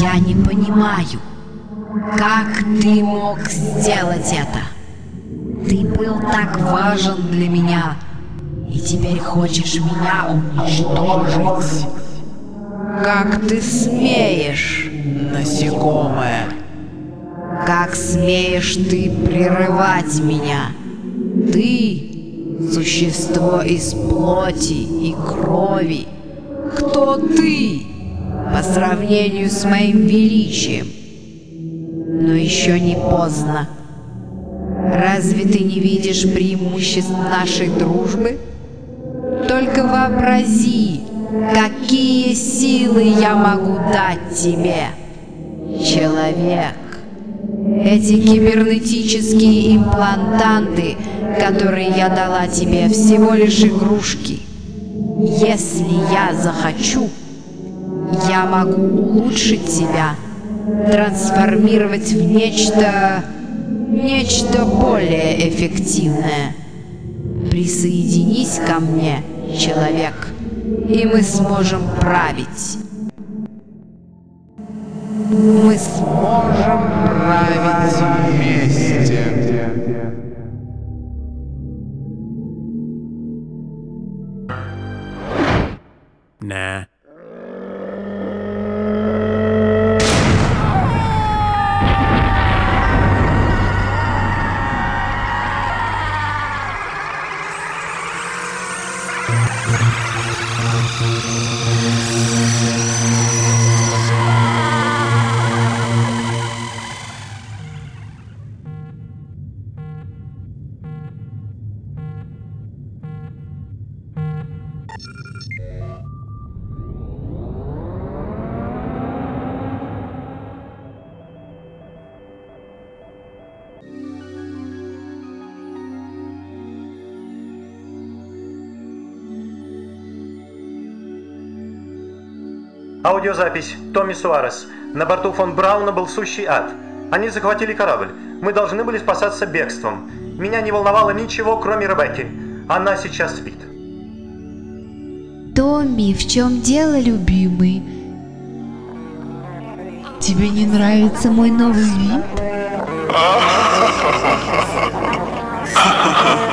Я не понимаю, как ты мог сделать это? Ты был так важен для меня, и теперь хочешь меня уничтожить. Как ты смеешь? Насекомое. Как смеешь ты прерывать меня? Ты — существо из плоти и крови. Кто ты по сравнению с моим величием? Но еще не поздно. Разве ты не видишь преимуществ нашей дружбы? Только вообрази, какие силы я могу дать тебе, человек. Эти кибернетические имплантанты, которые я дала тебе, всего лишь игрушки. Если я захочу, я могу улучшить тебя, трансформировать в нечто... нечто более эффективное. Присоединись ко мне, человек, и мы сможем править. Мы сможем править вместе. Nah. Аудиозапись. Томми Суарес. На борту фон Брауна был сущий ад. Они захватили корабль. Мы должны были спасаться бегством. Меня не волновало ничего, кроме Ребекки. Она сейчас спит. Томми, в чем дело, любимый? Тебе не нравится мой новый вид?